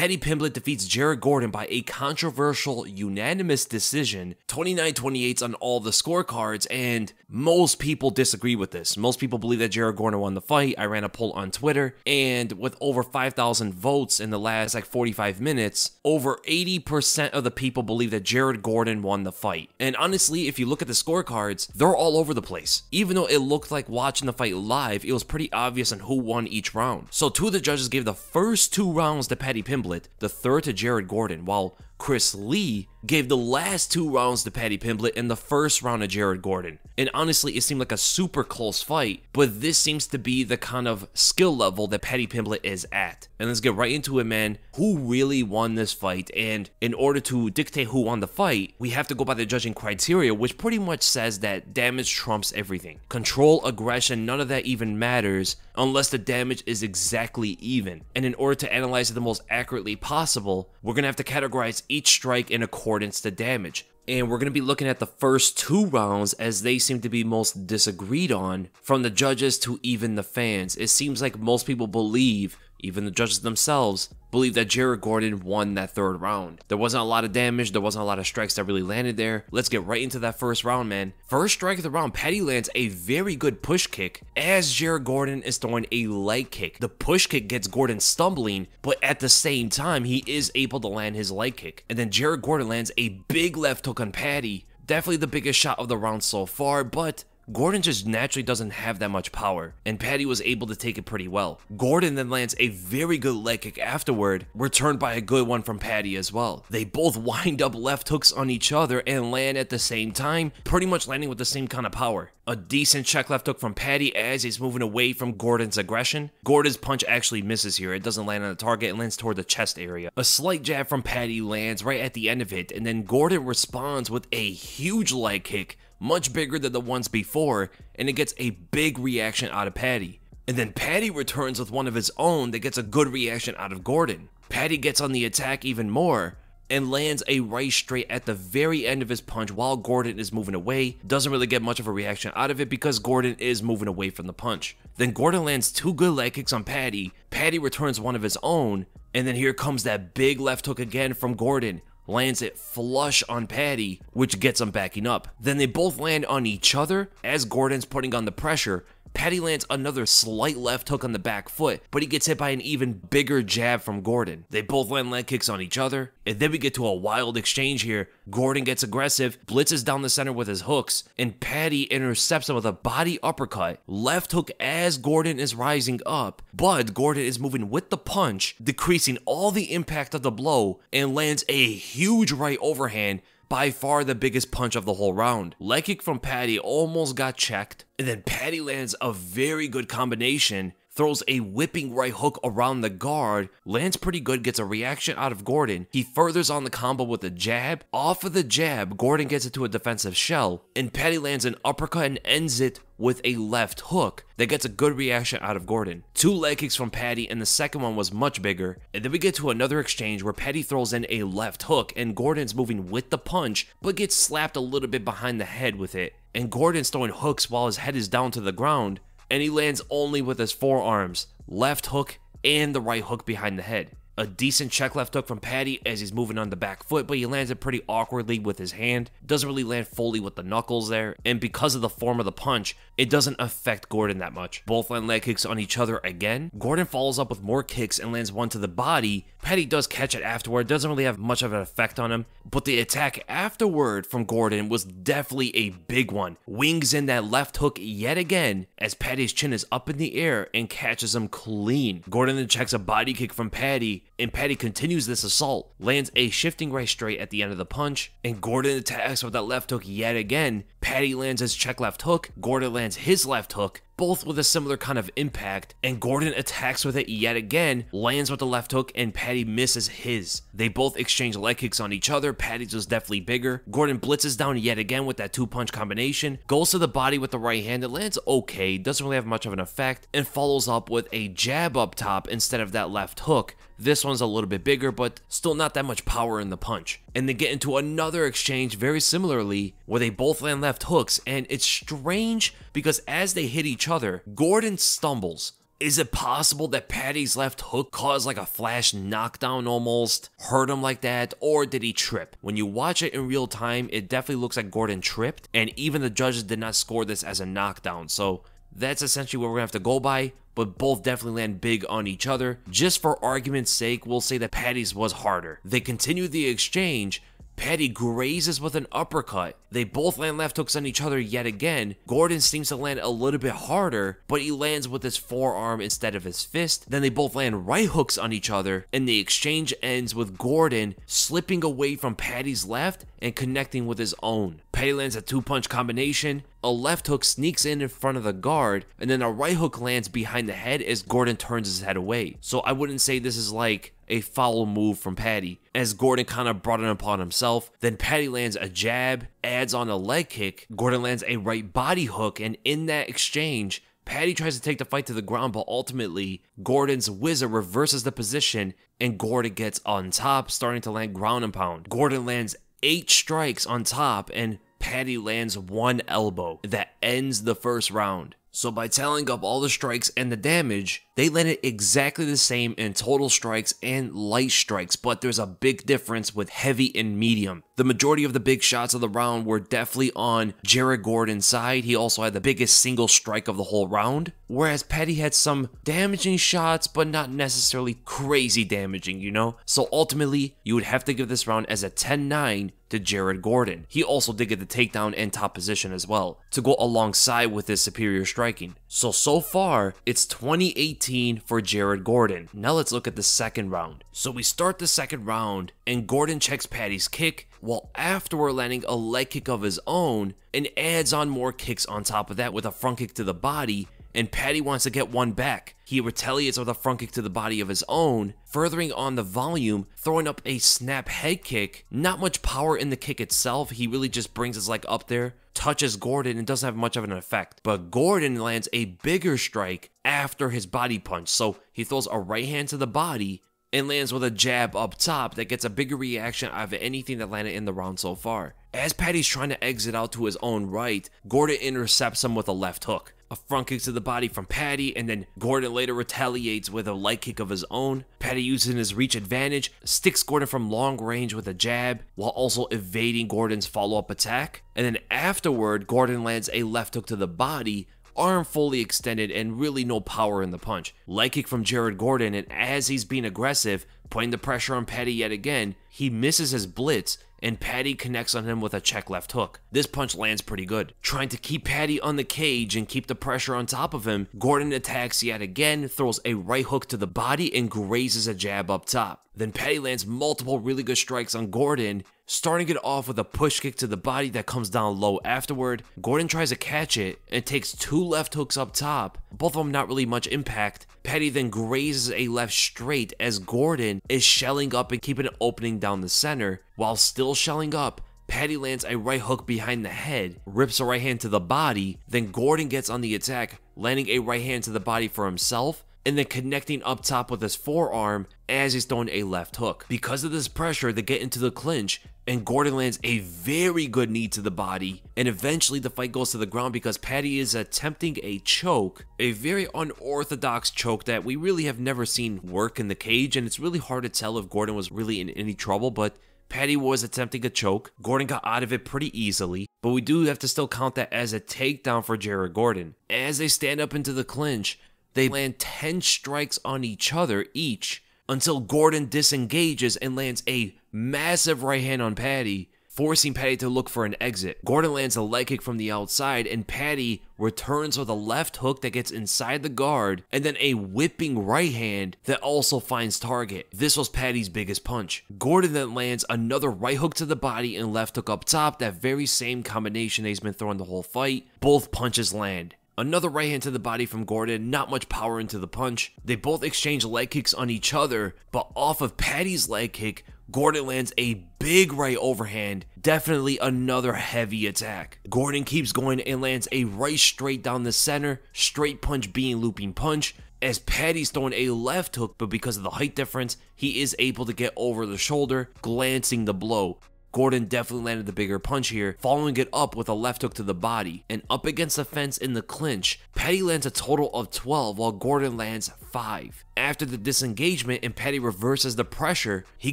Paddy Pimblett defeats Jared Gordon by a controversial unanimous decision, 29-28 on all the scorecards, and most people disagree with this. Most people believe that Jared Gordon won the fight. I ran a poll on Twitter, and with over 5,000 votes in the last like 45 minutes, over 80% of the people believe that Jared Gordon won the fight. And honestly, if you look at the scorecards, they're all over the place. Even though it looked like watching the fight live, it was pretty obvious on who won each round. So two of the judges gave the first two rounds to Paddy Pimblett, the third to Jared Gordon, while Chris Lee gave the last two rounds to Paddy Pimblett and the first round to Jared Gordon. And honestly, it seemed like a super close fight, but this seems to be the kind of skill level that Paddy Pimblett is at. And let's get right into it, man. Who really won this fight? And in order to dictate who won the fight, we have to go by the judging criteria, which pretty much says that damage trumps everything. Control, aggression, none of that even matters unless the damage is exactly even. And in order to analyze it the most accurately possible, we're gonna have to categorize each strike in accordance to damage. And we're going to be looking at the first two rounds as they seem to be most disagreed on from the judges to even the fans. It seems like most people believe even the judges themselves believe that Jared Gordon won that third round. There wasn't a lot of damage, there wasn't a lot of strikes that really landed there. Let's get right into that first round, man. First strike of the round, Paddy lands a very good push kick as Jared Gordon is throwing a leg kick. The push kick gets Gordon stumbling, but at the same time, he is able to land his leg kick. And then Jared Gordon lands a big left hook on Paddy, Definitely the biggest shot of the round so far, but Gordon just naturally doesn't have that much power, and Paddy was able to take it pretty well. Gordon then lands a very good leg kick afterward, returned by a good one from Paddy as well. They both wind up left hooks on each other and land at the same time, pretty much landing with the same kind of power. A decent check left hook from Paddy as he's moving away from Gordon's aggression. Gordon's punch actually misses here. It doesn't land on the target, it lands toward the chest area. A slight jab from Paddy lands right at the end of it, and then Gordon responds with a huge leg kick much bigger than the ones before, and it gets a big reaction out of Paddy. And then Paddy returns with one of his own that gets a good reaction out of Gordon. Paddy gets on the attack even more, and lands a right straight at the very end of his punch while Gordon is moving away. Doesn't really get much of a reaction out of it because Gordon is moving away from the punch. Then Gordon lands two good leg kicks on Paddy. Paddy returns one of his own, and then here comes that big left hook again from Gordon lands it flush on Paddy, which gets him backing up. Then they both land on each other as Gordon's putting on the pressure. Paddy lands another slight left hook on the back foot, but he gets hit by an even bigger jab from Gordon. They both land leg kicks on each other, and then we get to a wild exchange here. Gordon gets aggressive, blitzes down the center with his hooks, and Paddy intercepts him with a body uppercut. Left hook as Gordon is rising up, but Gordon is moving with the punch, decreasing all the impact of the blow, and lands a huge right overhand by far the biggest punch of the whole round. Leg kick from Paddy almost got checked, and then Paddy lands a very good combination throws a whipping right hook around the guard, lands pretty good, gets a reaction out of Gordon. He furthers on the combo with a jab. Off of the jab, Gordon gets into a defensive shell, and Paddy lands an uppercut and ends it with a left hook that gets a good reaction out of Gordon. Two leg kicks from Paddy, and the second one was much bigger. And then we get to another exchange where Paddy throws in a left hook, and Gordon's moving with the punch, but gets slapped a little bit behind the head with it. And Gordon's throwing hooks while his head is down to the ground, and he lands only with his forearms, left hook, and the right hook behind the head a decent check left hook from Paddy as he's moving on the back foot, but he lands it pretty awkwardly with his hand. Doesn't really land fully with the knuckles there, and because of the form of the punch, it doesn't affect Gordon that much. Both land leg kicks on each other again. Gordon follows up with more kicks and lands one to the body. Paddy does catch it afterward, doesn't really have much of an effect on him, but the attack afterward from Gordon was definitely a big one. Wings in that left hook yet again as Paddy's chin is up in the air and catches him clean. Gordon then checks a body kick from Paddy and Paddy continues this assault, lands a shifting right straight at the end of the punch, and Gordon attacks with that left hook yet again. Paddy lands his check left hook, Gordon lands his left hook, both with a similar kind of impact, and Gordon attacks with it yet again, lands with the left hook, and Paddy misses his. They both exchange leg kicks on each other, Paddy's was definitely bigger. Gordon blitzes down yet again with that two punch combination, goes to the body with the right hand, it lands okay, doesn't really have much of an effect, and follows up with a jab up top instead of that left hook. This one's a little bit bigger, but still not that much power in the punch. And they get into another exchange very similarly, where they both land left hooks, and it's strange because as they hit each other, Gordon stumbles Is it possible that Paddy's left hook caused like a flash knockdown almost? Hurt him like that? Or did he trip? When you watch it in real time, it definitely looks like Gordon tripped, and even the judges did not score this as a knockdown. So that's essentially what we're gonna have to go by, but both definitely land big on each other. Just for argument's sake, we'll say that Paddy's was harder. They continue the exchange, Paddy grazes with an uppercut. They both land left hooks on each other yet again. Gordon seems to land a little bit harder, but he lands with his forearm instead of his fist. Then they both land right hooks on each other, and the exchange ends with Gordon slipping away from Paddy's left and connecting with his own. Paddy lands a two punch combination. A left hook sneaks in in front of the guard, and then a right hook lands behind the head as Gordon turns his head away. So I wouldn't say this is like a foul move from Paddy, as Gordon kind of brought it upon himself. Then Paddy lands a jab, adds on a leg kick. Gordon lands a right body hook, and in that exchange, Paddy tries to take the fight to the ground, but ultimately, Gordon's whizzer reverses the position, and Gordon gets on top, starting to land ground and pound. Gordon lands eight strikes on top, and Paddy lands one elbow that ends the first round. So by tallying up all the strikes and the damage, they landed exactly the same in total strikes and light strikes, but there's a big difference with heavy and medium. The majority of the big shots of the round were definitely on Jared Gordon's side. He also had the biggest single strike of the whole round, whereas Paddy had some damaging shots, but not necessarily crazy damaging, you know? So ultimately, you would have to give this round as a 10-9 to Jared Gordon. He also did get the takedown and top position as well to go alongside with his superior striking. So, so far, it's 2018 for Jared Gordon. Now let's look at the second round. So we start the second round and Gordon checks Paddy's kick while afterward landing a leg kick of his own and adds on more kicks on top of that with a front kick to the body and Paddy wants to get one back. He retaliates with a front kick to the body of his own, furthering on the volume, throwing up a snap head kick. Not much power in the kick itself, he really just brings his leg up there, touches Gordon, and doesn't have much of an effect. But Gordon lands a bigger strike after his body punch, so he throws a right hand to the body and lands with a jab up top that gets a bigger reaction out of anything that landed in the round so far. As Paddy's trying to exit out to his own right, Gordon intercepts him with a left hook a front kick to the body from Paddy, and then Gordon later retaliates with a light kick of his own. Paddy using his reach advantage, sticks Gordon from long range with a jab, while also evading Gordon's follow up attack. And then afterward, Gordon lands a left hook to the body, arm fully extended, and really no power in the punch. Light kick from Jared Gordon, and as he's being aggressive, putting the pressure on Paddy yet again, he misses his blitz and Paddy connects on him with a check left hook. This punch lands pretty good. Trying to keep Paddy on the cage and keep the pressure on top of him, Gordon attacks yet again, throws a right hook to the body, and grazes a jab up top. Then Paddy lands multiple really good strikes on Gordon, starting it off with a push kick to the body that comes down low afterward. Gordon tries to catch it and takes two left hooks up top, both of them not really much impact. Paddy then grazes a left straight as Gordon is shelling up and keeping an opening down the center. While still shelling up, Paddy lands a right hook behind the head, rips a right hand to the body, then Gordon gets on the attack, landing a right hand to the body for himself, and then connecting up top with his forearm as he's throwing a left hook. Because of this pressure, they get into the clinch, and Gordon lands a very good knee to the body, and eventually the fight goes to the ground because Paddy is attempting a choke, a very unorthodox choke that we really have never seen work in the cage, and it's really hard to tell if Gordon was really in any trouble, but Paddy was attempting a choke. Gordon got out of it pretty easily, but we do have to still count that as a takedown for Jared Gordon. As they stand up into the clinch, they land 10 strikes on each other each until Gordon disengages and lands a massive right hand on Paddy, forcing Paddy to look for an exit. Gordon lands a leg kick from the outside, and Paddy returns with a left hook that gets inside the guard, and then a whipping right hand that also finds target. This was Paddy's biggest punch. Gordon then lands another right hook to the body and left hook up top, that very same combination that he's been throwing the whole fight. Both punches land. Another right hand to the body from Gordon, not much power into the punch. They both exchange leg kicks on each other, but off of Paddy's leg kick, Gordon lands a big right overhand, definitely another heavy attack. Gordon keeps going and lands a right straight down the center, straight punch being looping punch, as Paddy's throwing a left hook, but because of the height difference, he is able to get over the shoulder, glancing the blow. Gordon definitely landed the bigger punch here, following it up with a left hook to the body. And up against the fence in the clinch, Paddy lands a total of 12 while Gordon lands 5. After the disengagement and Paddy reverses the pressure, he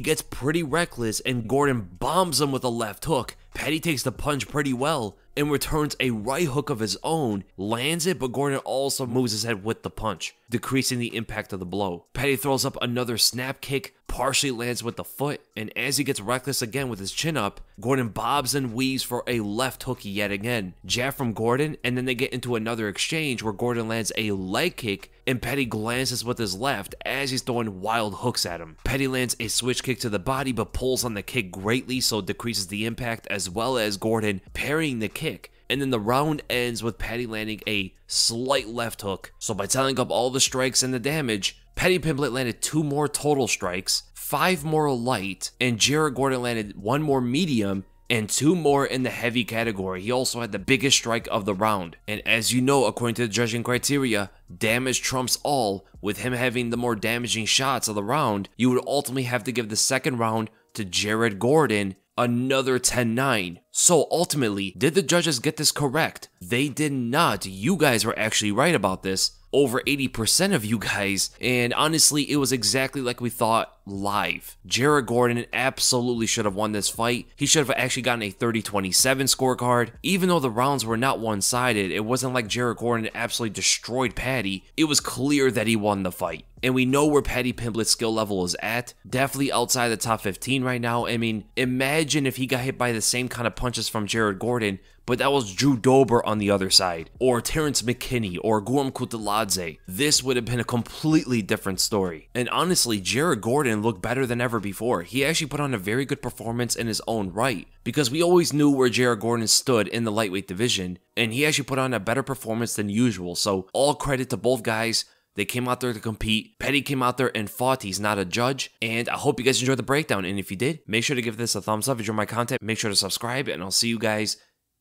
gets pretty reckless and Gordon bombs him with a left hook. Paddy takes the punch pretty well and returns a right hook of his own, lands it, but Gordon also moves his head with the punch, decreasing the impact of the blow. Paddy throws up another snap kick, partially lands with the foot, and as he gets reckless again with his chin up, Gordon bobs and weaves for a left hook yet again. Jab from Gordon, and then they get into another exchange where Gordon lands a leg kick and Paddy glances with his left as he's throwing wild hooks at him. Paddy lands a switch kick to the body but pulls on the kick greatly so decreases the impact as well as Gordon parrying the kick. And then the round ends with Paddy landing a slight left hook. So by tallying up all the strikes and the damage, Paddy Pimblett landed two more total strikes, five more light, and Jared Gordon landed one more medium and two more in the heavy category. He also had the biggest strike of the round. And as you know, according to the judging criteria, damage trumps all. With him having the more damaging shots of the round, you would ultimately have to give the second round to Jared Gordon another 10-9. So ultimately, did the judges get this correct? They did not. You guys were actually right about this over 80% of you guys, and honestly, it was exactly like we thought live. Jared Gordon absolutely should have won this fight. He should have actually gotten a 30 27 scorecard. Even though the rounds were not one sided, it wasn't like Jared Gordon absolutely destroyed Paddy. It was clear that he won the fight. And we know where Paddy Pimblett's skill level is at. Definitely outside the top 15 right now. I mean, imagine if he got hit by the same kind of punches from Jared Gordon, but that was Drew Dober on the other side, or Terrance McKinney, or Guram Kutateladze. This would have been a completely different story. And honestly, Jared Gordon looked better than ever before. He actually put on a very good performance in his own right, because we always knew where Jared Gordon stood in the lightweight division, and he actually put on a better performance than usual. So all credit to both guys. They came out there to compete. Paddy came out there and fought. He's not a judge. And I hope you guys enjoyed the breakdown. And if you did, make sure to give this a thumbs up. If you enjoyed my content, make sure to subscribe. And I'll see you guys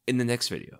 in the next video.